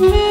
Mm-hmm.